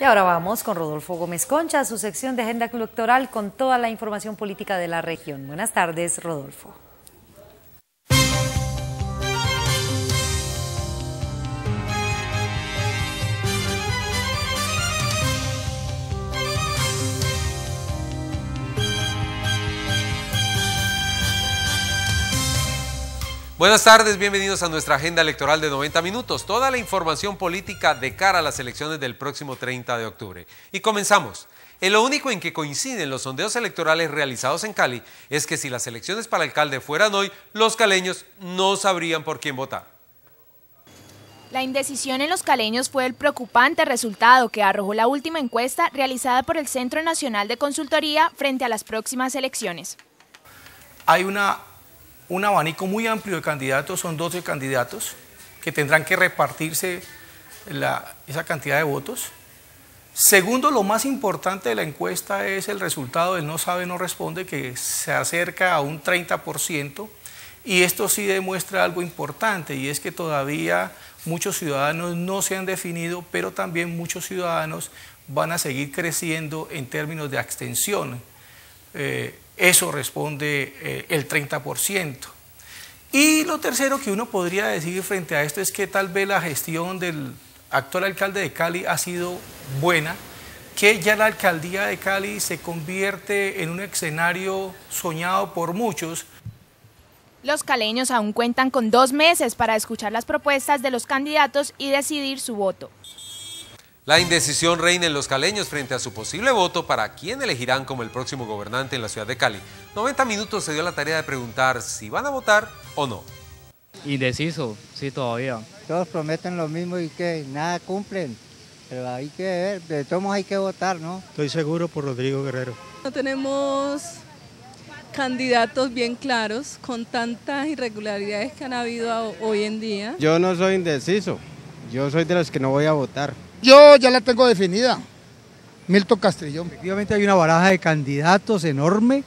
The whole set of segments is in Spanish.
Y ahora vamos con Rodolfo Gómez Concha, su sección de agenda electoral con toda la información política de la región. Buenas tardes, Rodolfo. Buenas tardes, bienvenidos a nuestra agenda electoral de 90 minutos. Toda la información política de cara a las elecciones del próximo 30 de octubre. Y comenzamos. En lo único en que coinciden los sondeos electorales realizados en Cali es que si las elecciones para alcalde fueran hoy, los caleños no sabrían por quién votar. La indecisión en los caleños fue el preocupante resultado que arrojó la última encuesta realizada por el Centro Nacional de Consultoría frente a las próximas elecciones. Hay una un abanico muy amplio de candidatos, son 12 candidatos que tendrán que repartirse esa cantidad de votos. Segundo, lo más importante de la encuesta es el resultado del no sabe, no responde, que se acerca a un 30%, y esto sí demuestra algo importante, y es que todavía muchos ciudadanos no se han definido, pero también muchos ciudadanos van a seguir creciendo en términos de abstención. Eh, eso responde eh, el 30%. Y lo tercero que uno podría decir frente a esto es que tal vez la gestión del actual alcalde de Cali ha sido buena, que ya la alcaldía de Cali se convierte en un escenario soñado por muchos. Los caleños aún cuentan con dos meses para escuchar las propuestas de los candidatos y decidir su voto. La indecisión reina en los caleños frente a su posible voto para quién elegirán como el próximo gobernante en la ciudad de Cali. 90 minutos se dio la tarea de preguntar si van a votar o no. Indeciso, sí, todavía. Todos prometen lo mismo y que nada cumplen. Pero hay que ver, de todos hay que votar, ¿no? Estoy seguro por Rodrigo Guerrero. No tenemos candidatos bien claros con tantas irregularidades que han habido hoy en día. Yo no soy indeciso, yo soy de los que no voy a votar. Yo ya la tengo definida. Milton Castrillón. Efectivamente hay una baraja de candidatos enorme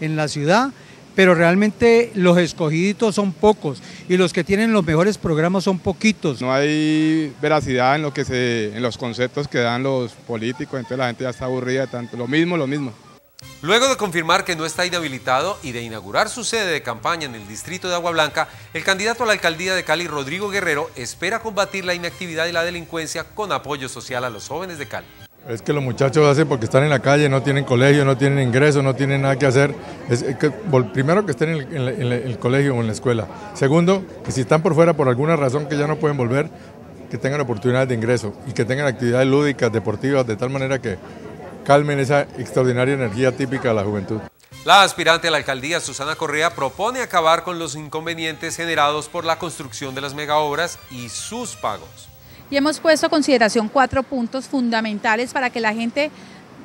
en la ciudad, pero realmente los escogiditos son pocos y los que tienen los mejores programas son poquitos. No hay veracidad en lo que se, en los conceptos que dan los políticos, entonces la gente ya está aburrida de tanto lo mismo, lo mismo. Luego de confirmar que no está inhabilitado y de inaugurar su sede de campaña en el distrito de Agua Blanca, el candidato a la alcaldía de Cali, Rodrigo Guerrero, espera combatir la inactividad y la delincuencia con apoyo social a los jóvenes de Cali. Es que los muchachos hacen porque están en la calle, no tienen colegio, no tienen ingreso, no tienen nada que hacer. primero que estén en el, colegio o en la escuela. Segundo, que si están por fuera por alguna razón que ya no pueden volver, que tengan oportunidades de ingreso y que tengan actividades lúdicas, deportivas, de tal manera que calmen esa extraordinaria energía típica de la juventud. La aspirante a la alcaldía, Susana Correa, propone acabar con los inconvenientes generados por la construcción de las megaobras y sus pagos. Y hemos puesto a consideración cuatro puntos fundamentales para que la gente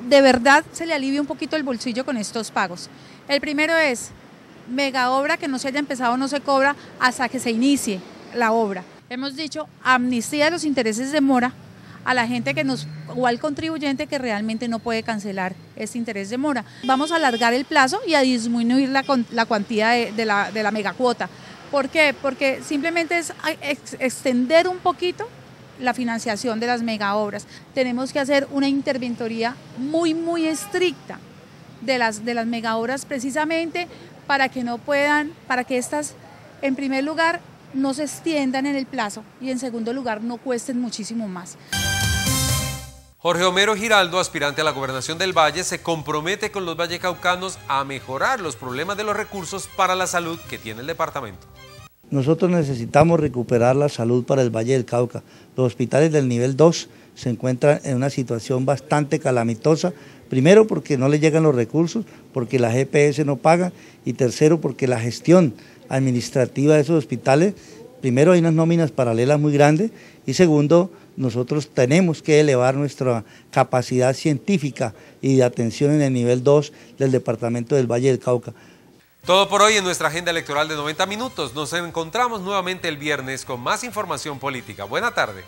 de verdad se le alivie un poquito el bolsillo con estos pagos. El primero es, megaobra que no se haya empezado no se cobra hasta que se inicie la obra. Hemos dicho amnistía de los intereses de mora a la gente que nos, o al contribuyente que realmente no puede cancelar este interés de mora. Vamos a alargar el plazo y a disminuir la, la cuantía de, la, de la megacuota. ¿Por qué? Porque simplemente es extender un poquito la financiación de las megaobras. Tenemos que hacer una interventoría muy, muy estricta de las, de las megaobras precisamente para que no puedan, para que estas, en primer lugar, no se extiendan en el plazo y en segundo lugar no cuesten muchísimo más. Jorge Homero Giraldo, aspirante a la gobernación del Valle, se compromete con los vallecaucanos a mejorar los problemas de los recursos para la salud que tiene el departamento. Nosotros necesitamos recuperar la salud para el Valle del Cauca. Los hospitales del nivel 2 se encuentran en una situación bastante calamitosa, primero porque no le llegan los recursos, porque la GPS no paga, y tercero porque la gestión administrativa de esos hospitales, primero hay unas nóminas paralelas muy grandes, y segundo, nosotros tenemos que elevar nuestra capacidad científica y de atención en el nivel 2 del Departamento del Valle del Cauca. Todo por hoy en nuestra agenda electoral de 90 minutos. Nos encontramos nuevamente el viernes con más información política. Buena tarde.